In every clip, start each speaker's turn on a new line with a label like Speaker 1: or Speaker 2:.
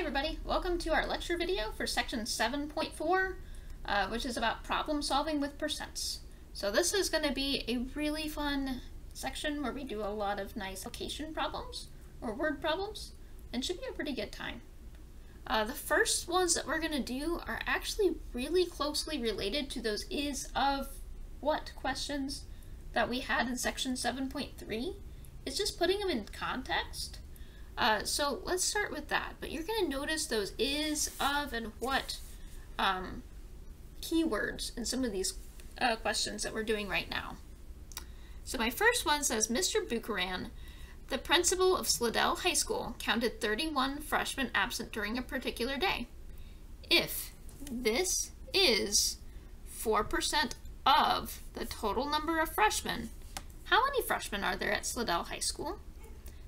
Speaker 1: everybody, welcome to our lecture video for section 7.4, uh, which is about problem solving with percents. So this is going to be a really fun section where we do a lot of nice location problems, or word problems, and should be a pretty good time. Uh, the first ones that we're going to do are actually really closely related to those is of what questions that we had in section 7.3. It's just putting them in context. Uh, so let's start with that. But you're going to notice those is, of, and what um, keywords in some of these uh, questions that we're doing right now. So my first one says, Mr. Bucharan, the principal of Slidell High School, counted 31 freshmen absent during a particular day. If this is 4% of the total number of freshmen, how many freshmen are there at Slidell High School?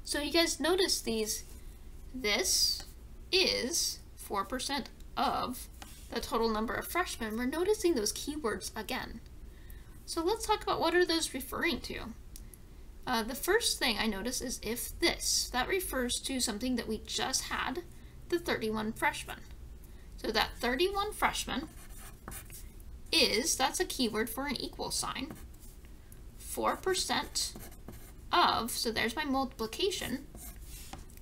Speaker 1: So you guys notice these, this is 4% of the total number of freshmen. We're noticing those keywords again. So let's talk about what are those referring to. Uh, the first thing I notice is if this. That refers to something that we just had, the 31 freshmen. So that 31 freshmen is, that's a keyword for an equal sign, 4% of, so there's my multiplication,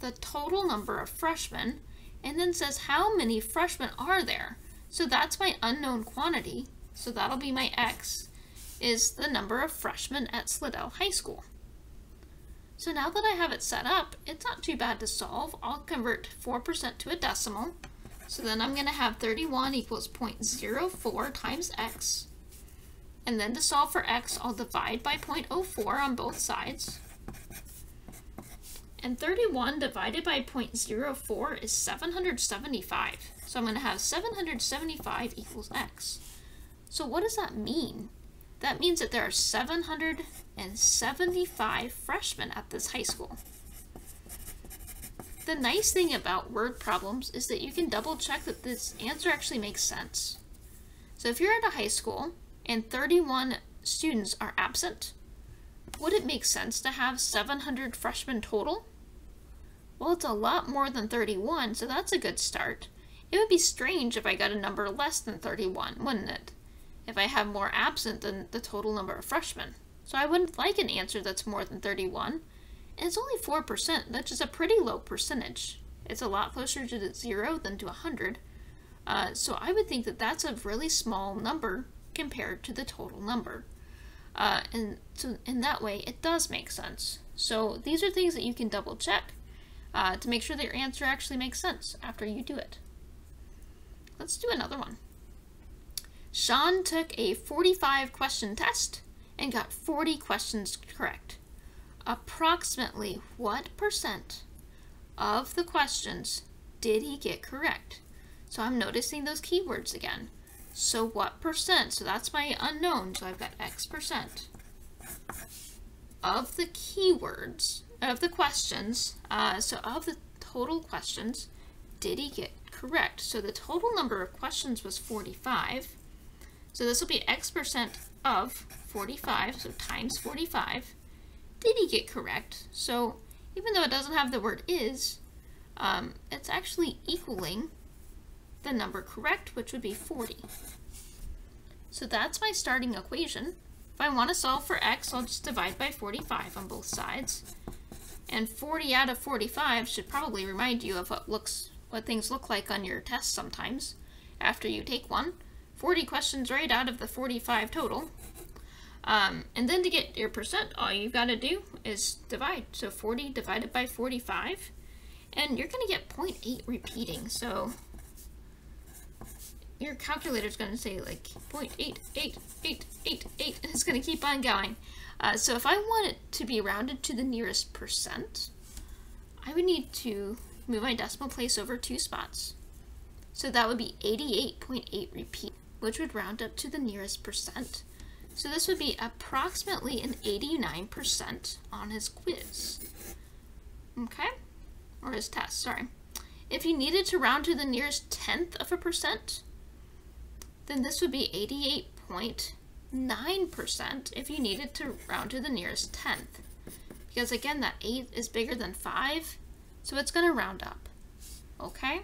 Speaker 1: the total number of freshmen, and then says how many freshmen are there. So that's my unknown quantity, so that'll be my x, is the number of freshmen at Slidell High School. So now that I have it set up, it's not too bad to solve. I'll convert 4% to a decimal. So then I'm going to have 31 equals 0.04 times x. And then to solve for x, I'll divide by 0.04 on both sides. And 31 divided by 0.04 is 775. So I'm going to have 775 equals x. So what does that mean? That means that there are 775 freshmen at this high school. The nice thing about word problems is that you can double check that this answer actually makes sense. So if you're at a high school and 31 students are absent, would it make sense to have 700 freshmen total? Well, it's a lot more than 31, so that's a good start. It would be strange if I got a number less than 31, wouldn't it? If I have more absent than the total number of freshmen. So I wouldn't like an answer that's more than 31. And it's only 4%, that's just a pretty low percentage. It's a lot closer to zero than to 100. Uh, so I would think that that's a really small number compared to the total number. Uh, and so in that way, it does make sense. So these are things that you can double check uh, to make sure that your answer actually makes sense after you do it. Let's do another one. Sean took a 45 question test and got 40 questions correct. Approximately what percent of the questions did he get correct? So I'm noticing those keywords again. So what percent? So that's my unknown. So I've got X percent of the keywords, of the questions, uh, so of the total questions, did he get correct? So the total number of questions was 45. So this will be X percent of 45, so times 45. Did he get correct? So even though it doesn't have the word is, um, it's actually equaling the number correct, which would be 40. So that's my starting equation. If I want to solve for x, I'll just divide by 45 on both sides. And 40 out of 45 should probably remind you of what looks what things look like on your test sometimes after you take one. 40 questions right out of the 45 total. Um, and then to get your percent, all you've got to do is divide. So 40 divided by 45. And you're going to get 0.8 repeating. So your calculator is going to say like 0.88888 and it's going to keep on going. Uh, so if I want it to be rounded to the nearest percent, I would need to move my decimal place over two spots. So that would be 88.8 repeat, which would round up to the nearest percent. So this would be approximately an 89% on his quiz. Okay? Or his test, sorry. If you needed to round to the nearest tenth of a percent, then this would be 88.9% if you needed to round to the nearest tenth. Because again, that 8 is bigger than 5, so it's going to round up. Okay?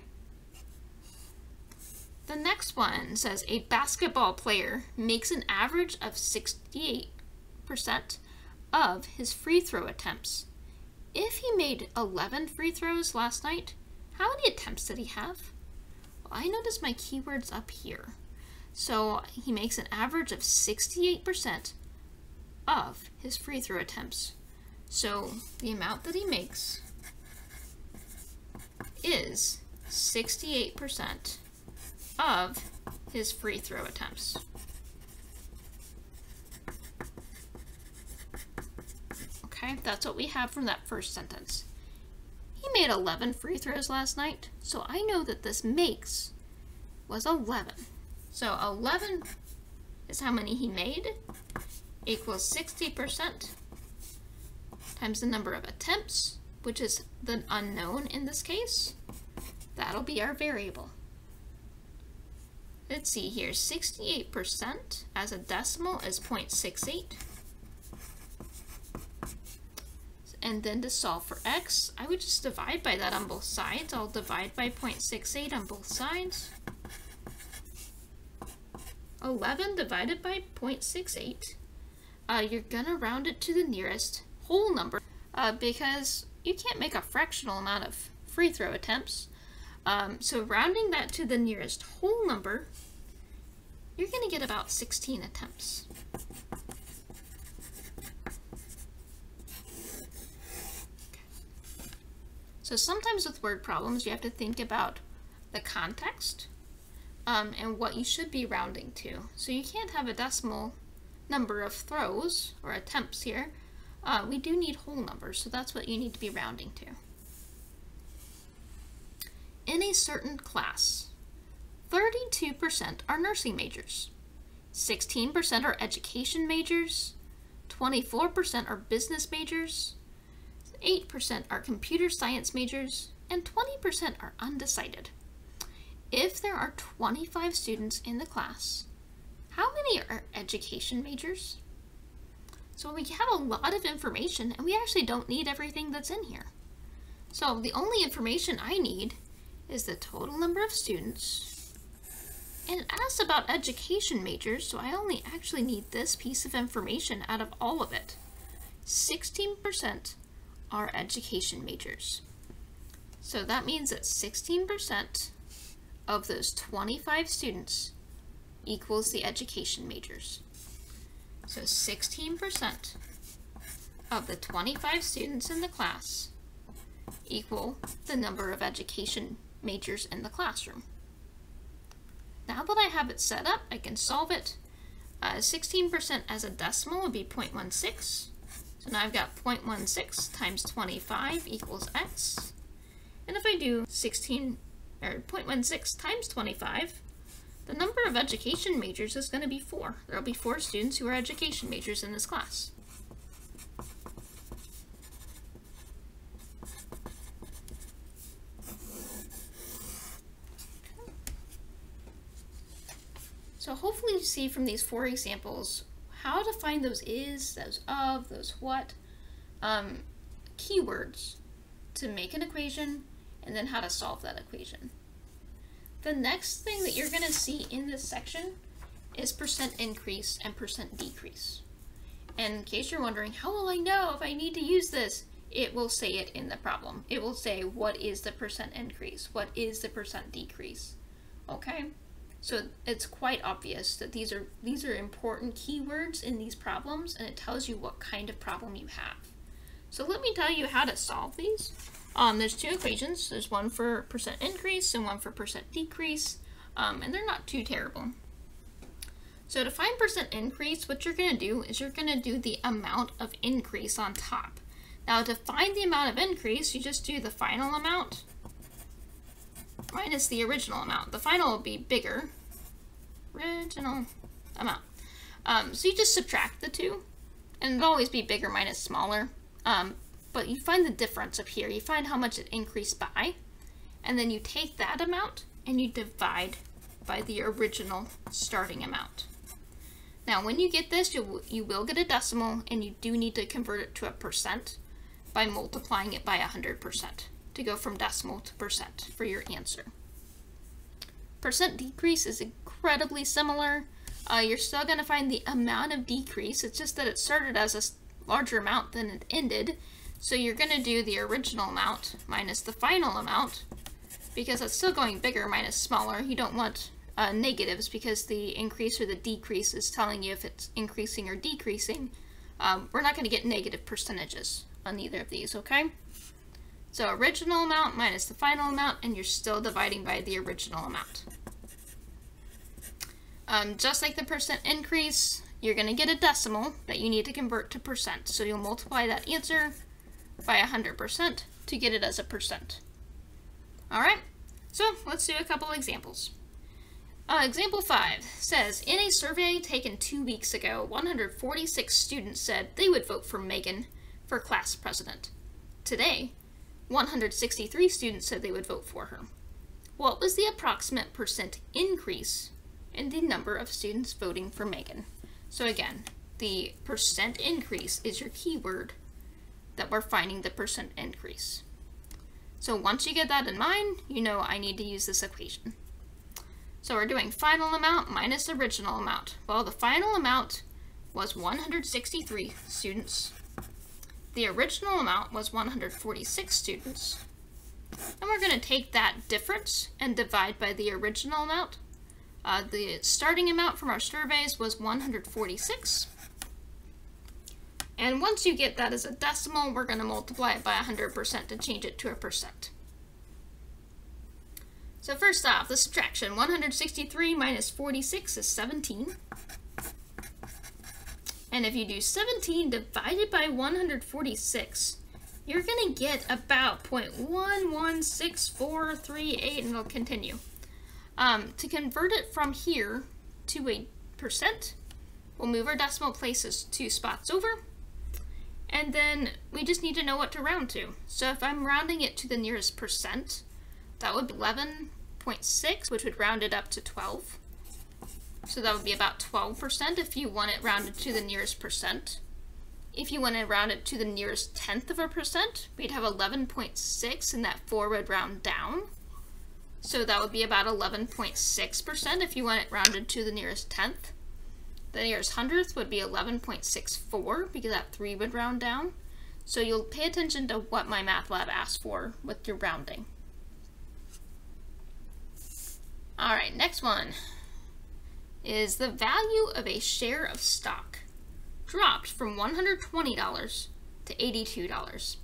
Speaker 1: The next one says a basketball player makes an average of 68% of his free throw attempts. If he made 11 free throws last night, how many attempts did he have? Well, I notice my keywords up here. So he makes an average of 68% of his free throw attempts. So the amount that he makes is 68% of his free throw attempts. Okay, that's what we have from that first sentence. He made 11 free throws last night, so I know that this makes was 11. So 11 is how many he made, equals 60% times the number of attempts, which is the unknown in this case. That'll be our variable. Let's see here, 68% as a decimal is 0.68. And then to solve for x, I would just divide by that on both sides. I'll divide by 0.68 on both sides. 11 divided by 0.68. Uh, you're gonna round it to the nearest whole number uh, because you can't make a fractional amount of free throw attempts. Um, so rounding that to the nearest whole number, you're to get about 16 attempts. So sometimes with word problems, you have to think about the context um, and what you should be rounding to. So you can't have a decimal number of throws or attempts here. Uh, we do need whole numbers, so that's what you need to be rounding to in a certain class, 32% are nursing majors, 16% are education majors, 24% are business majors, 8% are computer science majors, and 20% are undecided. If there are 25 students in the class, how many are education majors? So we have a lot of information and we actually don't need everything that's in here. So the only information I need is the total number of students. And it asks about education majors, so I only actually need this piece of information out of all of it. 16% are education majors. So that means that 16% of those 25 students equals the education majors. So 16% of the 25 students in the class equal the number of education majors in the classroom. Now that I have it set up, I can solve it. 16% uh, as a decimal would be 0.16. So now I've got 0.16 times 25 equals x. And if I do 16 or 0.16 times 25, the number of education majors is going to be 4. There will be 4 students who are education majors in this class. So hopefully you see from these four examples how to find those is, those of, those what um, keywords to make an equation and then how to solve that equation. The next thing that you're going to see in this section is percent increase and percent decrease. And in case you're wondering, how will I know if I need to use this? It will say it in the problem. It will say what is the percent increase, what is the percent decrease. Okay? So it's quite obvious that these are these are important keywords in these problems and it tells you what kind of problem you have. So let me tell you how to solve these. Um, there's two equations. There's one for percent increase and one for percent decrease. Um, and they're not too terrible. So to find percent increase, what you're going to do is you're going to do the amount of increase on top. Now to find the amount of increase, you just do the final amount minus the original amount. The final will be bigger. Original amount. Um, so you just subtract the two, and it'll always be bigger minus smaller. Um, but you find the difference up here. You find how much it increased by, and then you take that amount and you divide by the original starting amount. Now, when you get this, you, you will get a decimal, and you do need to convert it to a percent by multiplying it by 100% to go from decimal to percent for your answer. Percent decrease is incredibly similar. Uh, you're still going to find the amount of decrease. It's just that it started as a larger amount than it ended. So you're going to do the original amount minus the final amount because it's still going bigger minus smaller. You don't want uh, negatives because the increase or the decrease is telling you if it's increasing or decreasing. Um, we're not going to get negative percentages on either of these, okay? So original amount minus the final amount, and you're still dividing by the original amount. Um, just like the percent increase, you're going to get a decimal that you need to convert to percent. So you'll multiply that answer by 100% to get it as a percent. Alright, so let's do a couple examples. Uh, example 5 says, in a survey taken two weeks ago, 146 students said they would vote for Megan for class president. Today, 163 students said they would vote for her. What was the approximate percent increase in the number of students voting for Megan? So again, the percent increase is your keyword that we're finding the percent increase. So once you get that in mind, you know I need to use this equation. So we're doing final amount minus original amount. Well, the final amount was 163 students. The original amount was 146 students. And we're going to take that difference and divide by the original amount. Uh, the starting amount from our surveys was 146. And once you get that as a decimal, we're going to multiply it by 100% to change it to a percent. So first off, the subtraction. 163 minus 46 is 17. And if you do 17 divided by 146, you're going to get about 0.116438, and it'll continue. Um, to convert it from here to a percent, we'll move our decimal places two spots over, and then we just need to know what to round to. So if I'm rounding it to the nearest percent, that would be 11.6, which would round it up to 12. So that would be about 12% if you want it rounded to the nearest percent. If you want to round it to the nearest tenth of a percent, we'd have 11.6 and that 4 would round down. So that would be about 11.6% if you want it rounded to the nearest tenth. The nearest hundredth would be 11.64 because that 3 would round down. So you'll pay attention to what MyMathLab asks for with your rounding. Alright, next one is the value of a share of stock dropped from $120 to $82.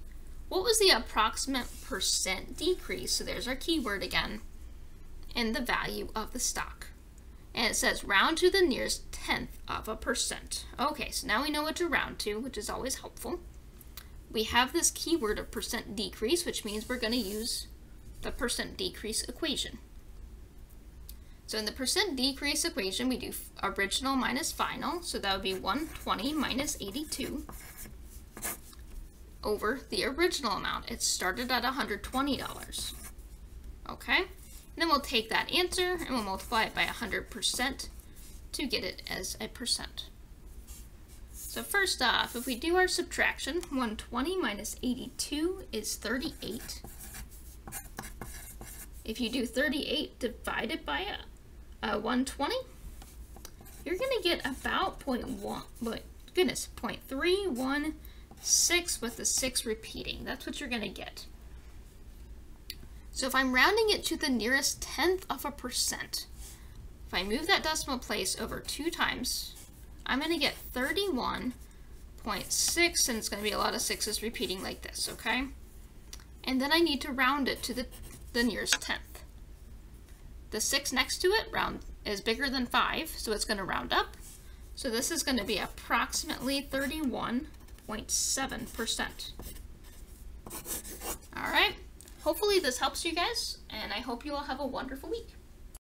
Speaker 1: What was the approximate percent decrease? So there's our keyword again, in the value of the stock. And it says round to the nearest tenth of a percent. Okay, so now we know what to round to, which is always helpful. We have this keyword of percent decrease, which means we're going to use the percent decrease equation. So in the percent decrease equation, we do original minus final, so that would be 120 minus 82 over the original amount. It started at $120. Okay? Then we'll take that answer and we'll multiply it by 100% to get it as a percent. So first off, if we do our subtraction, 120 minus 82 is 38. If you do 38 divided by a, a 120, you're going to get about 0.1, but goodness, 0.316 with the 6 repeating. That's what you're going to get. So if I'm rounding it to the nearest tenth of a percent, if I move that decimal place over two times, I'm going to get 31.6, and it's going to be a lot of sixes repeating like this, okay? And then I need to round it to the, the nearest tenth. The 6 next to it round is bigger than 5, so it's going to round up. So this is going to be approximately 31.7%. All right. Hopefully this helps you guys, and I hope you all have a wonderful week.